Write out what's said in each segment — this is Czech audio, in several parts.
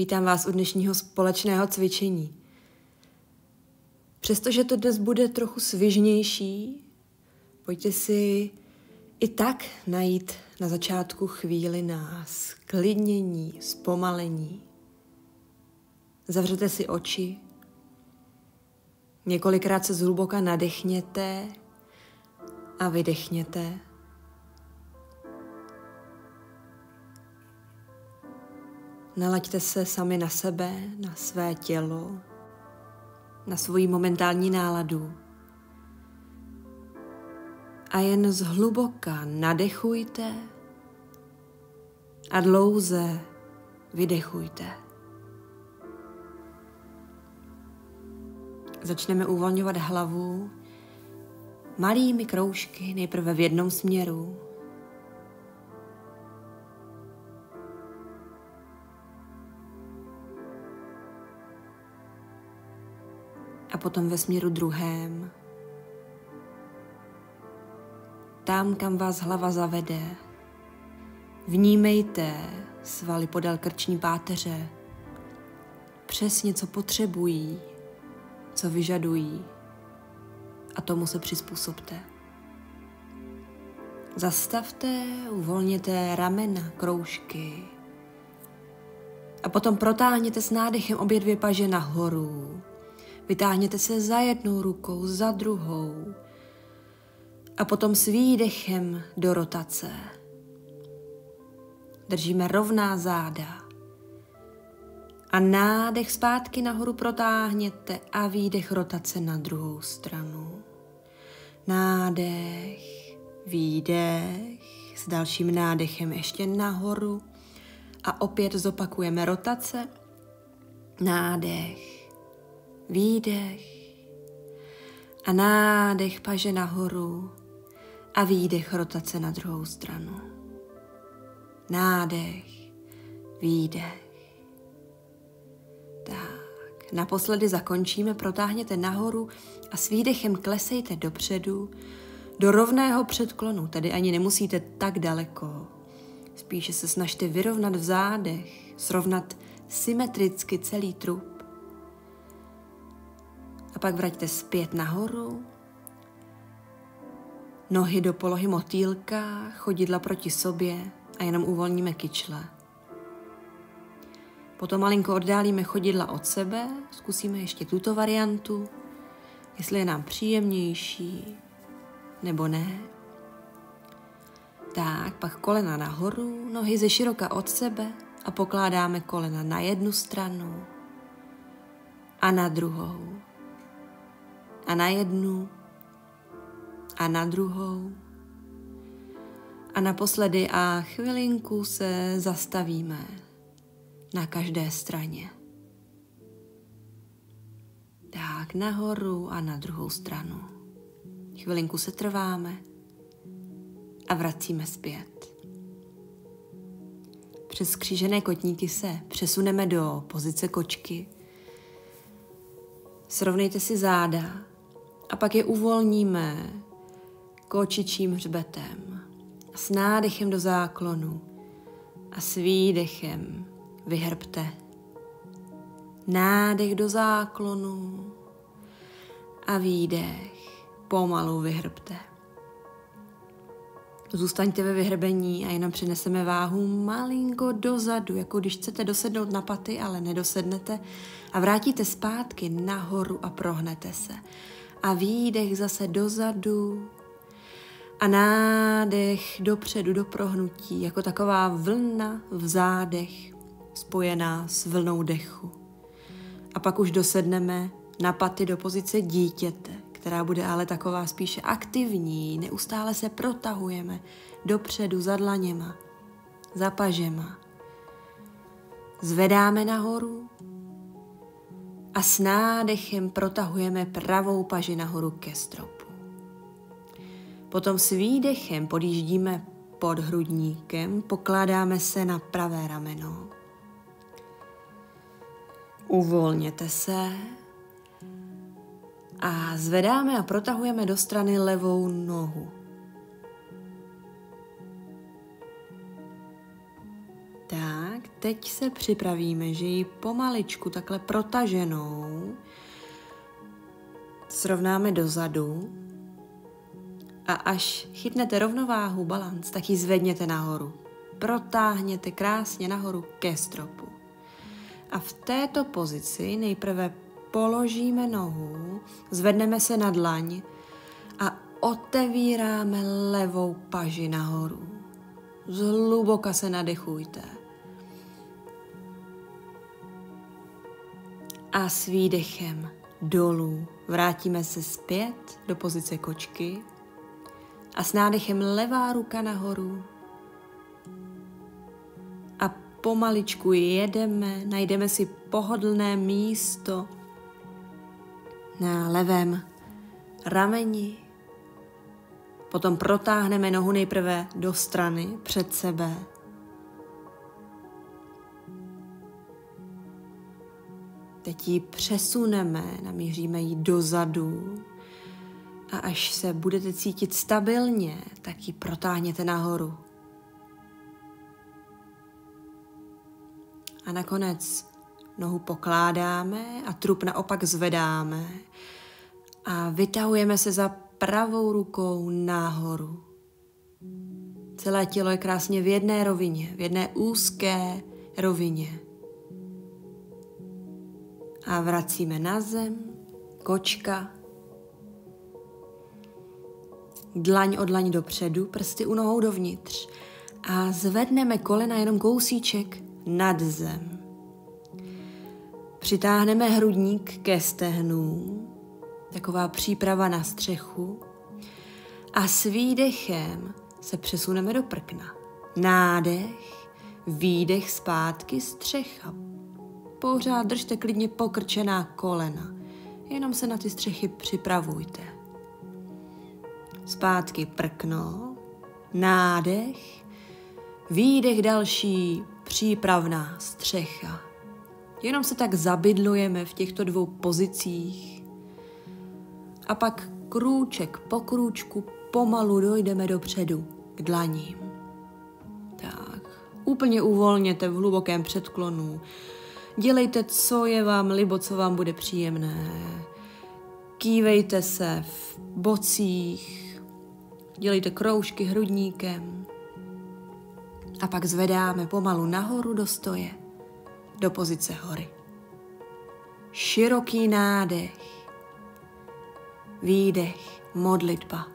Vítám vás u dnešního společného cvičení. Přestože to dnes bude trochu svižnější, pojďte si i tak najít na začátku chvíli na sklidnění, zpomalení. Zavřete si oči, několikrát se zhluboka nadechněte a vydechněte. Nalaďte se sami na sebe, na své tělo, na svoji momentální náladu. A jen zhluboka nadechujte a dlouze vydechujte. Začneme uvolňovat hlavu malými kroužky, nejprve v jednom směru, potom ve směru druhém. Tam, kam vás hlava zavede, vnímejte svaly podél krční páteře, přesně co potřebují, co vyžadují a tomu se přizpůsobte. Zastavte, uvolněte ramena, kroužky a potom protáhněte s nádechem obě dvě paže nahoru Vytáhněte se za jednou rukou, za druhou a potom s výdechem do rotace. Držíme rovná záda. A nádech zpátky nahoru protáhněte a výdech rotace na druhou stranu. Nádech, výdech, s dalším nádechem ještě nahoru a opět zopakujeme rotace. Nádech, výdech a nádech paže nahoru a výdech rotace na druhou stranu. Nádech, výdech. Tak, naposledy zakončíme, protáhněte nahoru a s výdechem klesejte dopředu, do rovného předklonu, tedy ani nemusíte tak daleko. Spíše se snažte vyrovnat v zádech, srovnat symetricky celý trup a pak vraťte zpět nahoru. Nohy do polohy motýlka, chodidla proti sobě a jenom uvolníme kyčle. Potom malinko oddálíme chodidla od sebe, zkusíme ještě tuto variantu, jestli je nám příjemnější nebo ne. Tak, pak kolena nahoru, nohy ze široka od sebe a pokládáme kolena na jednu stranu a na druhou a na jednu a na druhou a naposledy a chvilinku se zastavíme na každé straně. Tak nahoru a na druhou stranu. Chvilinku se trváme a vracíme zpět. Přes křížené kotníky se přesuneme do pozice kočky. Srovnejte si záda a pak je uvolníme kočičím hřbetem s nádechem do záklonu a s výdechem vyhrbte. Nádech do záklonu a výdech pomalu vyhrbte. Zůstaňte ve vyhrbení a jenom přineseme váhu malinko dozadu, jako když chcete dosednout na paty, ale nedosednete a vrátíte zpátky nahoru a prohnete se a výdech zase dozadu a nádech dopředu do prohnutí, jako taková vlna v zádech spojená s vlnou dechu. A pak už dosedneme na paty do pozice dítěte, která bude ale taková spíše aktivní, neustále se protahujeme dopředu za dlaněma, za pažema. Zvedáme nahoru a s nádechem protahujeme pravou paži nahoru ke stropu. Potom s výdechem podjíždíme pod hrudníkem, pokládáme se na pravé rameno. Uvolněte se a zvedáme a protahujeme do strany levou nohu. Tak, teď se připravíme, že ji pomaličku takhle protaženou srovnáme dozadu a až chytnete rovnováhu, balans, tak ji zvedněte nahoru. Protáhněte krásně nahoru ke stropu. A v této pozici nejprve položíme nohu, zvedneme se na dlaň a otevíráme levou paži nahoru. Zhluboka se nadechujte. A s výdechem dolů vrátíme se zpět do pozice kočky a s nádechem levá ruka nahoru a pomaličku jedeme, najdeme si pohodlné místo na levém rameni. Potom protáhneme nohu nejprve do strany před sebe. Teď ji přesuneme, namíříme ji dozadu. A až se budete cítit stabilně, tak ji protáhněte nahoru. A nakonec nohu pokládáme a trup naopak zvedáme a vytahujeme se za pravou rukou nahoru. Celé tělo je krásně v jedné rovině, v jedné úzké rovině. A vracíme na zem, kočka, dlaň o dlaň dopředu, prsty u nohou dovnitř a zvedneme kolena jenom kousíček nad zem. Přitáhneme hrudník ke stehnům, taková příprava na střechu. A s výdechem se přesuneme do prkna. Nádech, výdech zpátky, střecha. Pořád držte klidně pokrčená kolena. Jenom se na ty střechy připravujte. Zpátky prkno, nádech, výdech další, přípravná střecha. Jenom se tak zabydlujeme v těchto dvou pozicích a pak krůček po krůčku pomalu dojdeme dopředu k dlaním. Tak, úplně uvolněte v hlubokém předklonu. Dělejte, co je vám libo, co vám bude příjemné. Kývejte se v bocích, dělejte kroužky hrudníkem a pak zvedáme pomalu nahoru do stoje do pozice hory. Široký nádech, výdech, modlitba.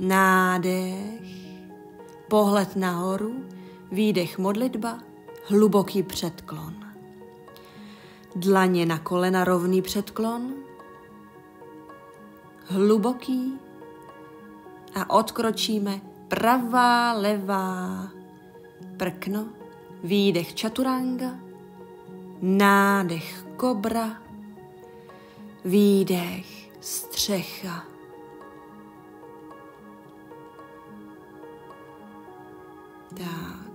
Nádech, pohled nahoru, výdech, modlitba, hluboký předklon. Dlaně na kolena, rovný předklon, hluboký. A odkročíme pravá, levá, prkno, Výdech čaturanga, nádech kobra, výdech střecha. Tak,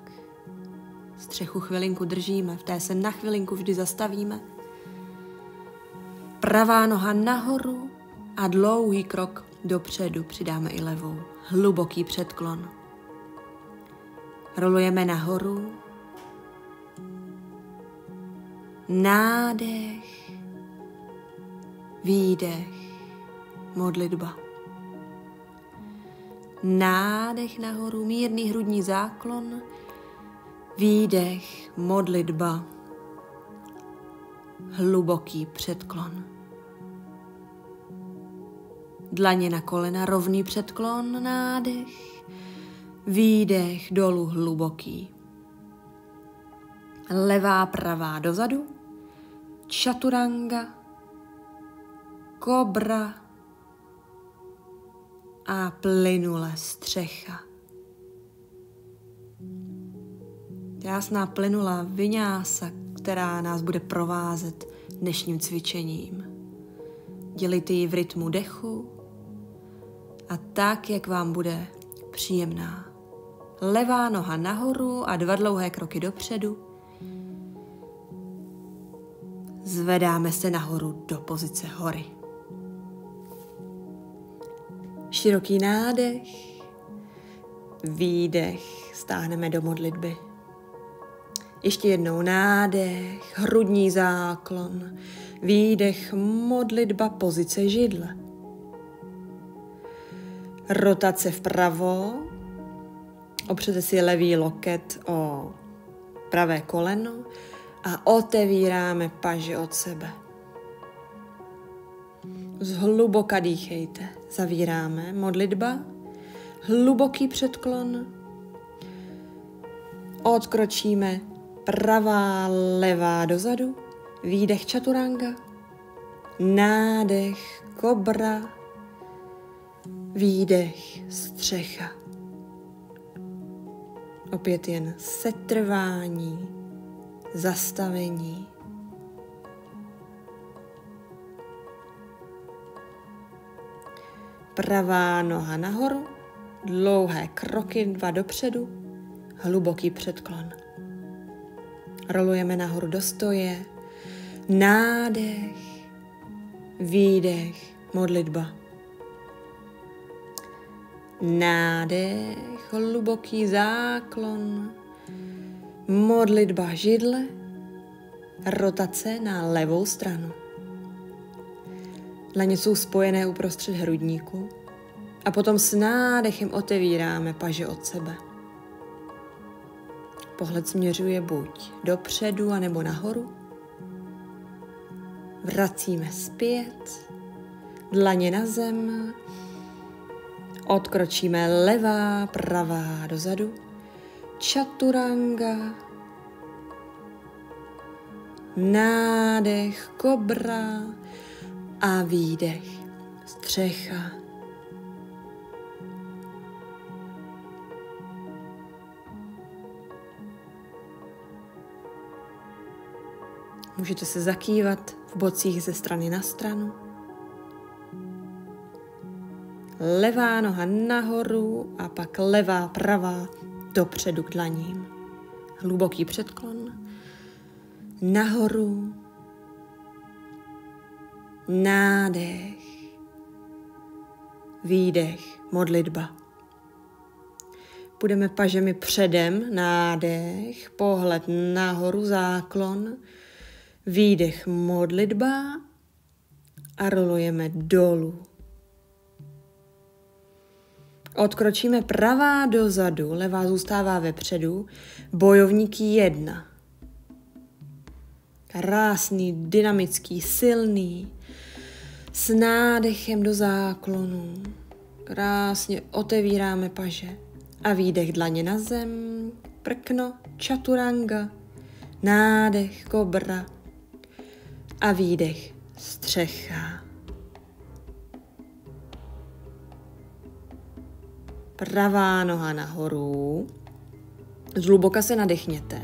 střechu chvilinku držíme, v té se na chvilinku vždy zastavíme. Pravá noha nahoru a dlouhý krok dopředu přidáme i levou. Hluboký předklon. Rolujeme nahoru Nádech, výdech, modlitba. Nádech nahoru, mírný hrudní záklon, výdech, modlitba, hluboký předklon. Dlaně na kolena, rovný předklon, nádech, výdech, dolů hluboký. Levá, pravá dozadu, čaturanga, kobra a plynule střecha. Krásná plynulá vyňása, která nás bude provázet dnešním cvičením. Dělejte ji v rytmu dechu a tak, jak vám bude příjemná. Levá noha nahoru a dva dlouhé kroky dopředu – Zvedáme se nahoru do pozice hory. Široký nádech, výdech stáhneme do modlitby. Ještě jednou nádech, hrudní záklon, výdech, modlitba, pozice židle. Rotace vpravo, opřete si levý loket o pravé koleno a otevíráme paži od sebe. Zhluboka dýchejte. Zavíráme. Modlitba. Hluboký předklon. Odkročíme pravá, levá dozadu. Výdech čaturanga. Nádech kobra. Výdech střecha. Opět jen setrvání, zastavení. Pravá noha nahoru, dlouhé kroky dva dopředu, hluboký předklon. Rolujeme nahoru do stoje, nádech, výdech, modlitba. Nádech, hluboký záklon, modlitba židle, rotace na levou stranu. Dlaně jsou spojené uprostřed hrudníku a potom s nádechem otevíráme paže od sebe. Pohled směřuje buď dopředu, anebo nahoru. Vracíme zpět, dlaně na zem, odkročíme levá, pravá dozadu, čaturanga, nádech, kobra, a výdech. Střecha. Můžete se zakývat v bocích ze strany na stranu. Levá noha nahoru a pak levá, pravá dopředu k dlaním. Hluboký předklon. Nahoru nádech, výdech, modlitba. Budeme pažemi předem, nádech, pohled nahoru, záklon, výdech, modlitba a rolujeme dolů. Odkročíme pravá dozadu, levá zůstává vepředu, bojovník jedna. Krásný, dynamický, silný, s nádechem do záklonu. Krásně otevíráme paže. A výdech dlaně na zem, prkno, čaturanga, nádech, kobra a výdech, střecha. Pravá noha nahoru, zhluboka se nadechněte.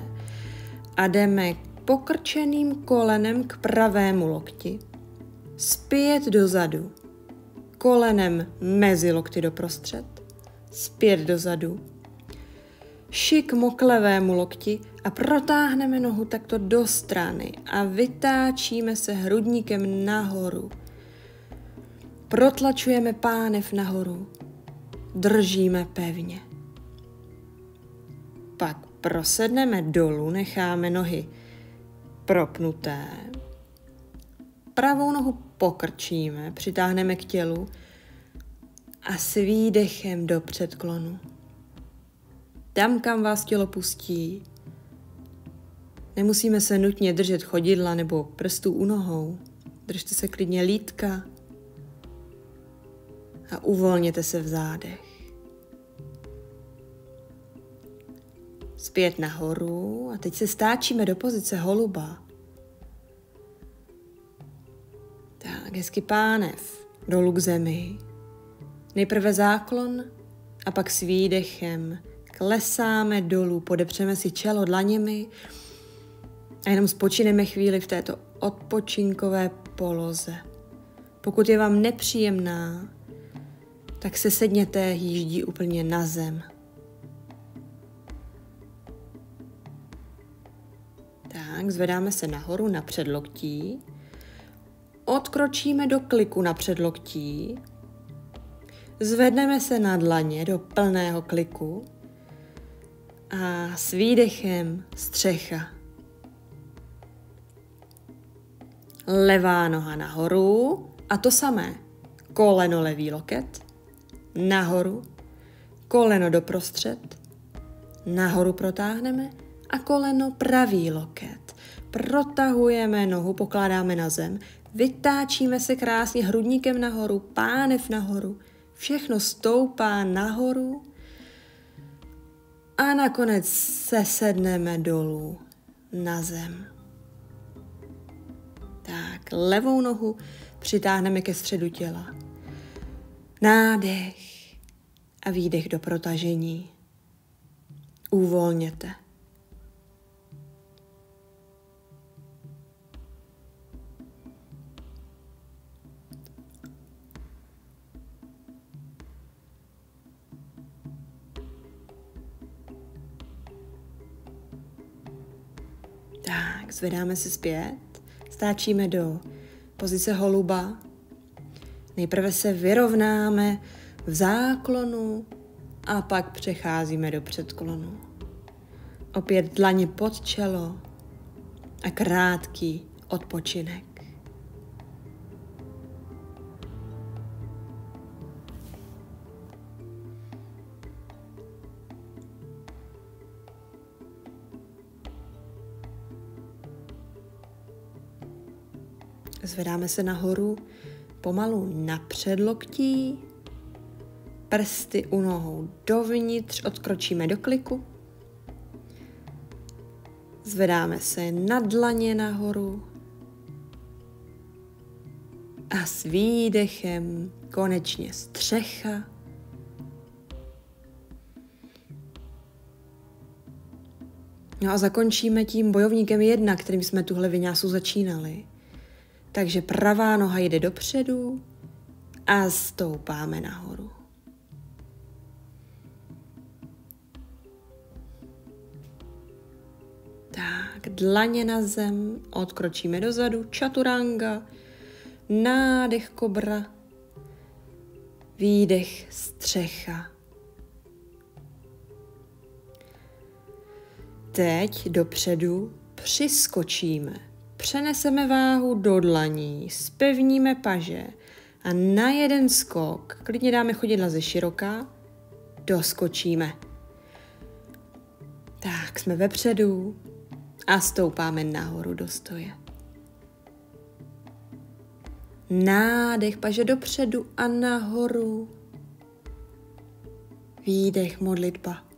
A jdeme pokrčeným kolenem k pravému lokti. Zpět dozadu, kolenem mezi lokty doprostřed, zpět dozadu, šik levému lokti a protáhneme nohu takto do strany a vytáčíme se hrudníkem nahoru. Protlačujeme pánev nahoru. Držíme pevně. Pak prosedneme dolů, necháme nohy propnuté, pravou nohu pokrčíme, přitáhneme k tělu a s výdechem do předklonu. Tam, kam vás tělo pustí, nemusíme se nutně držet chodidla nebo prstů u nohou. Držte se klidně lítka a uvolněte se v zádech. Zpět nahoru a teď se stáčíme do pozice holuba. Tak, hezky pánev, dolů k zemi. Nejprve záklon a pak s výdechem klesáme dolů, podepřeme si čelo dlaněmi a jenom spočineme chvíli v této odpočinkové poloze. Pokud je vám nepříjemná, tak se sedněte jíždí úplně na zem. Tak, zvedáme se nahoru na předloktí odkročíme do kliku na předloktí, Zvedneme se na dlaně do plného kliku a s výdechem střecha. Levá noha nahoru a to samé. Koleno levý loket, nahoru, koleno doprostřed, nahoru protáhneme a koleno pravý loket. Protahujeme nohu, pokládáme na zem, vytáčíme se krásně hrudníkem nahoru, pánev nahoru, všechno stoupá nahoru a nakonec se sedneme dolů na zem. Tak, levou nohu přitáhneme ke středu těla. Nádech a výdech do protažení. Uvolněte. Tak, zvedáme se zpět, stáčíme do pozice holuba. Nejprve se vyrovnáme v záklonu a pak přecházíme do předklonu. Opět dlaně pod čelo a krátký odpočinek. Zvedáme se nahoru, pomalu na předloktí, prsty u nohou dovnitř, odkročíme do kliku. Zvedáme se na dlaně nahoru a s výdechem konečně střecha. No a zakončíme tím bojovníkem jedna, kterým jsme tuhle vyňásu začínali. Takže pravá noha jde dopředu a stoupáme nahoru. Tak, dlaně na zem, odkročíme dozadu, čaturanga, nádech kobra, výdech střecha. Teď dopředu přiskočíme Přeneseme váhu do dlaní, spevníme paže a na jeden skok, klidně dáme chodidla ze široká, doskočíme. Tak, jsme vepředu a stoupáme nahoru do stoje. Nádech, paže dopředu a nahoru. Výdech, modlitba.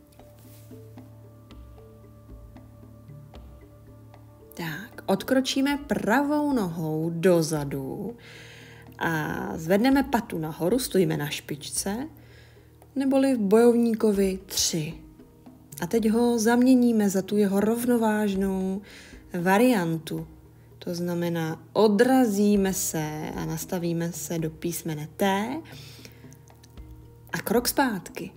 Odkročíme pravou nohou dozadu a zvedneme patu nahoru, stojíme na špičce, neboli v bojovníkovi 3. A teď ho zaměníme za tu jeho rovnovážnou variantu. To znamená, odrazíme se a nastavíme se do písmene T a krok zpátky.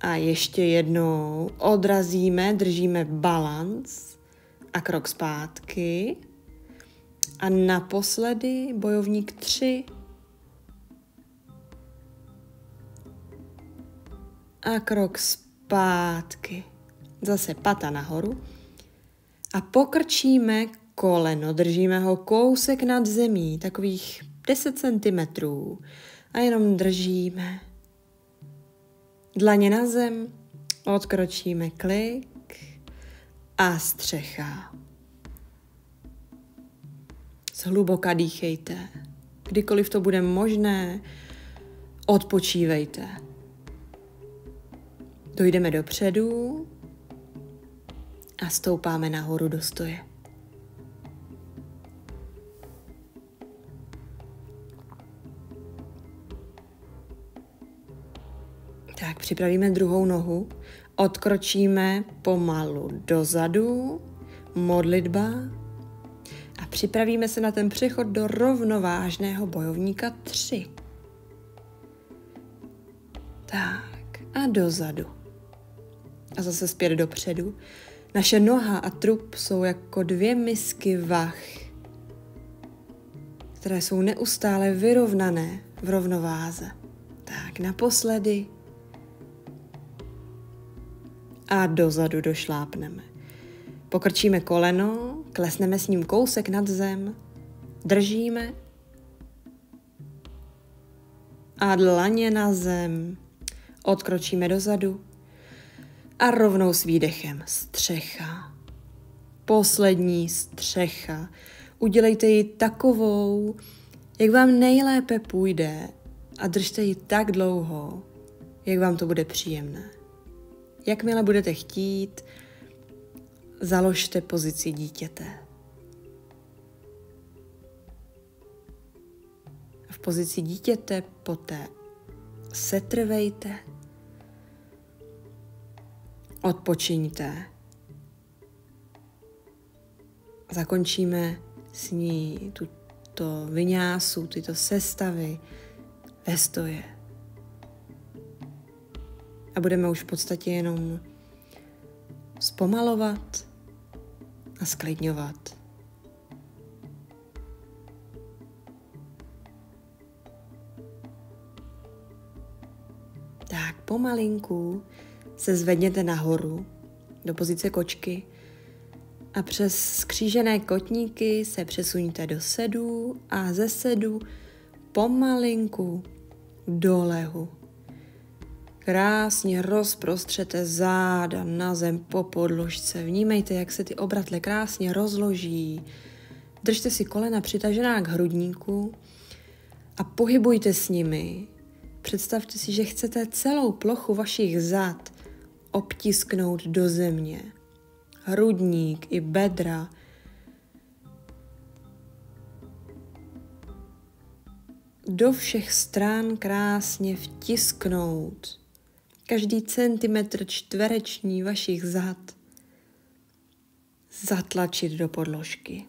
A ještě jednou odrazíme, držíme balans a krok zpátky. A naposledy bojovník 3. A krok zpátky. Zase pata nahoru. A pokrčíme koleno, držíme ho kousek nad zemí, takových 10 cm. A jenom držíme. Dlaně na zem, odkročíme klik a střecha. Zhluboka dýchejte. Kdykoliv to bude možné, odpočívejte. Dojdeme dopředu a stoupáme nahoru do stoje. Tak připravíme druhou nohu Odkročíme pomalu dozadu, modlitba a připravíme se na ten přechod do rovnovážného bojovníka 3. Tak a dozadu. A zase zpět dopředu. Naše noha a trup jsou jako dvě misky vach, které jsou neustále vyrovnané v rovnováze. Tak, naposledy. A dozadu došlápneme. Pokrčíme koleno, klesneme s ním kousek nad zem, držíme a dlaně na zem. Odkročíme dozadu a rovnou s výdechem střecha. Poslední střecha. Udělejte ji takovou, jak vám nejlépe půjde a držte ji tak dlouho, jak vám to bude příjemné. Jakmile budete chtít, založte pozici dítěte. V pozici dítěte poté setrvejte, odpočiňte. Zakončíme s ní tuto vyňásu, tyto sestavy ve stoje. A budeme už v podstatě jenom zpomalovat a sklidňovat. Tak pomalinku se zvedněte nahoru do pozice kočky a přes skřížené kotníky se přesuňte do sedu a ze sedu pomalinku do lehu. Krásně rozprostřete záda na zem po podložce. Vnímejte, jak se ty obratle krásně rozloží. Držte si kolena přitažená k hrudníku a pohybujte s nimi. Představte si, že chcete celou plochu vašich zad obtisknout do země. Hrudník i bedra. Do všech stran krásně vtisknout každý centimetr čtvereční vašich zad zatlačit do podložky.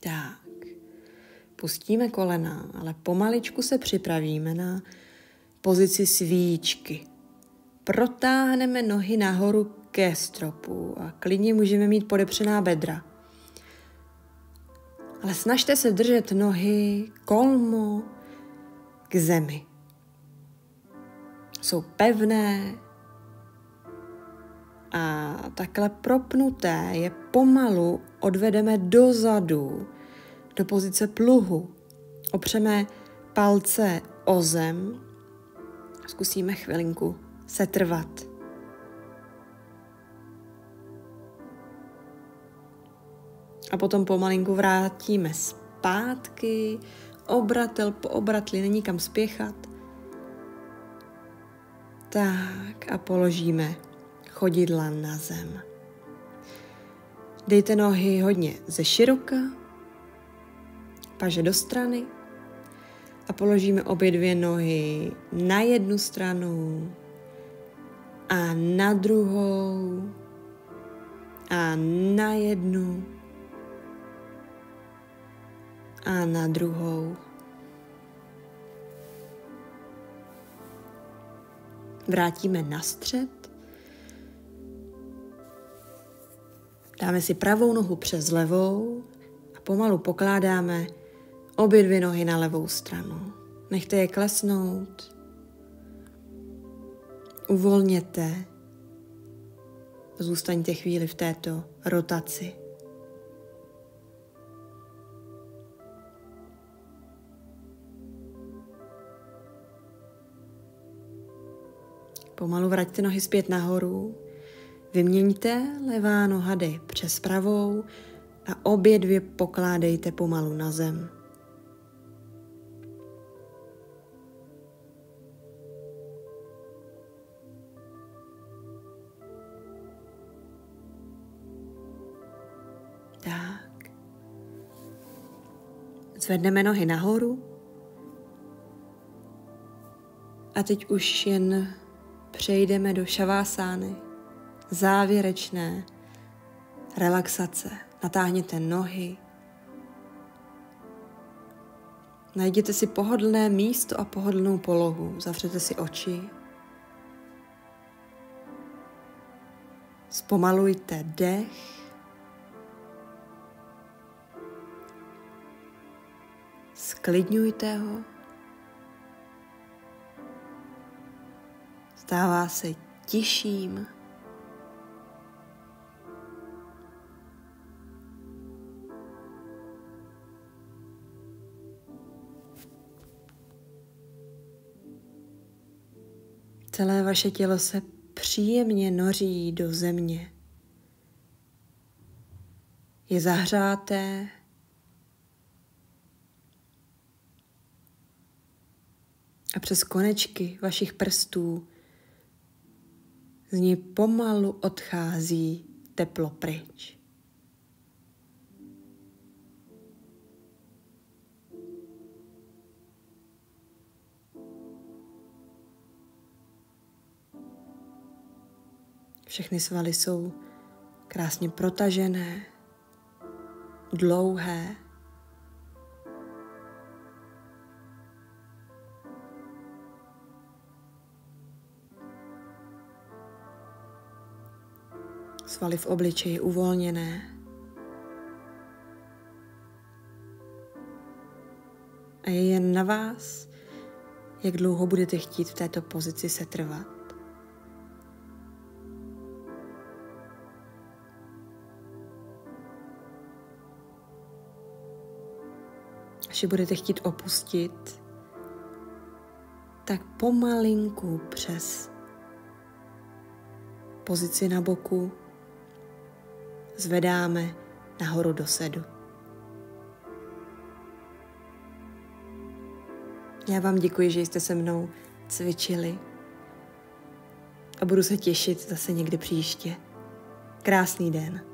Tak, pustíme kolena, ale pomaličku se připravíme na pozici svíčky. Protáhneme nohy nahoru ke stropu a klidně můžeme mít podepřená bedra. Ale snažte se držet nohy kolmo k zemi. Jsou pevné a takhle propnuté je pomalu odvedeme dozadu, do pozice pluhu. Opřeme palce o zem. Zkusíme chvilinku setrvat. A potom pomalinku vrátíme zpátky obratel po obratli, není kam spěchat. Tak a položíme chodidla na zem. Dejte nohy hodně ze široka, paže do strany a položíme obě dvě nohy na jednu stranu a na druhou a na jednu a na druhou. Vrátíme na střed. Dáme si pravou nohu přes levou a pomalu pokládáme obě dvě nohy na levou stranu. Nechte je klesnout. Uvolněte. Zůstaňte chvíli v této rotaci. Pomalu vraťte nohy zpět nahoru. Vyměňte levá noha přes pravou a obě dvě pokládejte pomalu na zem. Tak. Zvedneme nohy nahoru. A teď už jen přejdeme do šavásány, závěrečné relaxace. Natáhněte nohy, najděte si pohodlné místo a pohodlnou polohu, zavřete si oči, zpomalujte dech, Sklidňujte ho. Stává se tiším. Celé vaše tělo se příjemně noří do země. Je zahřáté, a přes konečky vašich prstů z ní pomalu odchází teplo pryč. Všechny svaly jsou krásně protažené, dlouhé. Svaly v obličeji uvolněné. A je jen na vás, jak dlouho budete chtít v této pozici setrvat. až je budete chtít opustit, tak pomalinku přes pozici na boku zvedáme nahoru do sedu. Já vám děkuji, že jste se mnou cvičili a budu se těšit zase někdy příště. Krásný den.